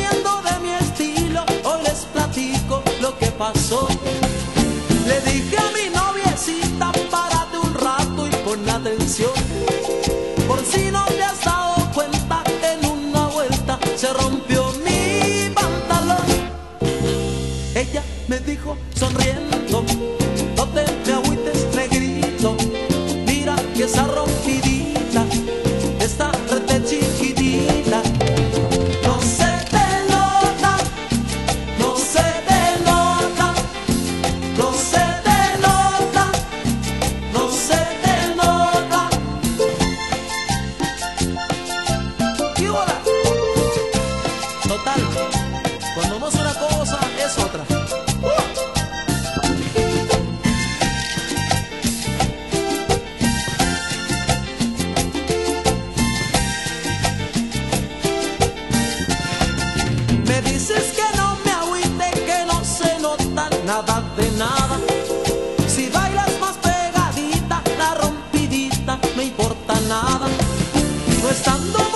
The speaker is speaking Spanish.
riendo de mi estilo, hoy les platico lo que pasó. Le dije a mi noviecita, párate un rato y pon atención. Por si no te has dado cuenta, en una vuelta se rompió mi pantalón. Ella me dijo, Me dices que no me agüite, que no se nota nada de nada. Si bailas más pegadita, la rompidita, no importa nada. No estando